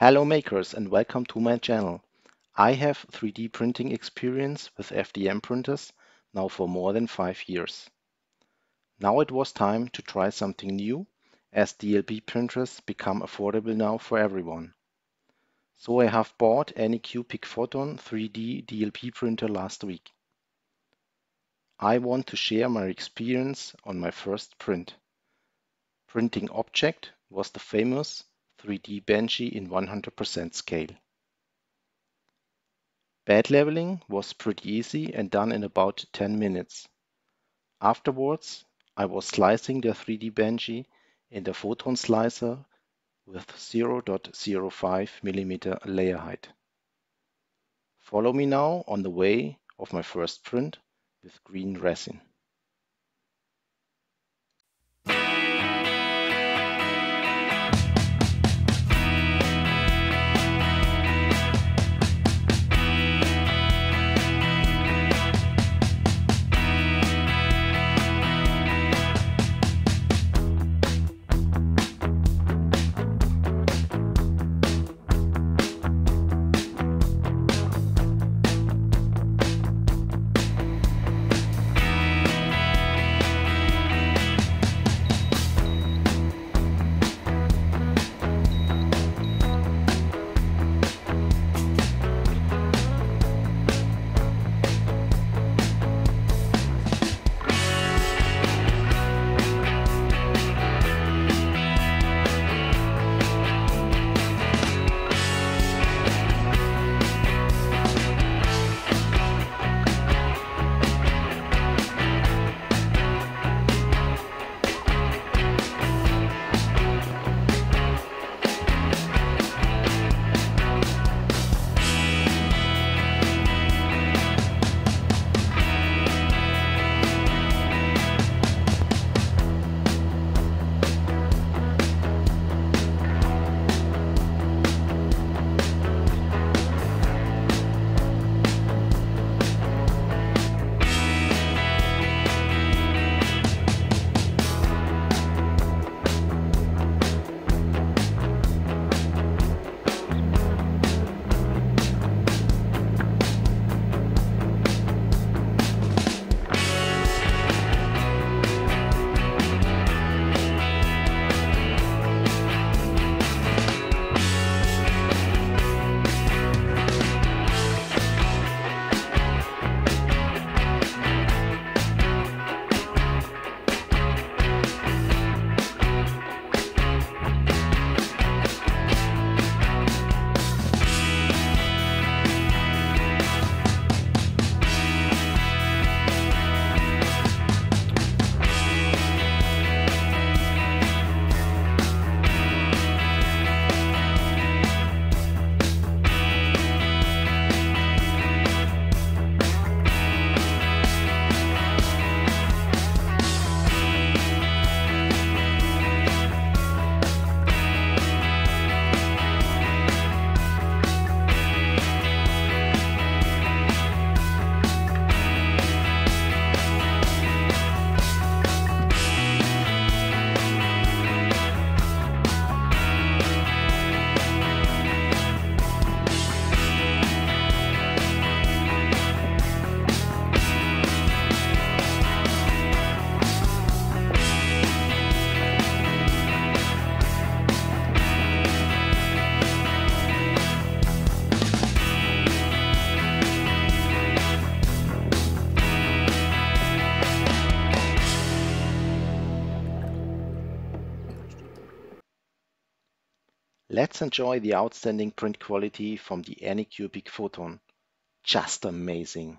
Hello makers and welcome to my channel. I have 3D printing experience with FDM printers now for more than 5 years. Now it was time to try something new as DLP printers become affordable now for everyone. So I have bought Anycubic Photon 3D DLP printer last week. I want to share my experience on my first print. Printing object was the famous 3D Benchy in 100% scale. Bed leveling was pretty easy and done in about 10 minutes. Afterwards, I was slicing the 3D Benchy in the photon slicer with 0.05 mm layer height. Follow me now on the way of my first print with green resin. Let's enjoy the outstanding print quality from the Anycubic Photon. Just amazing!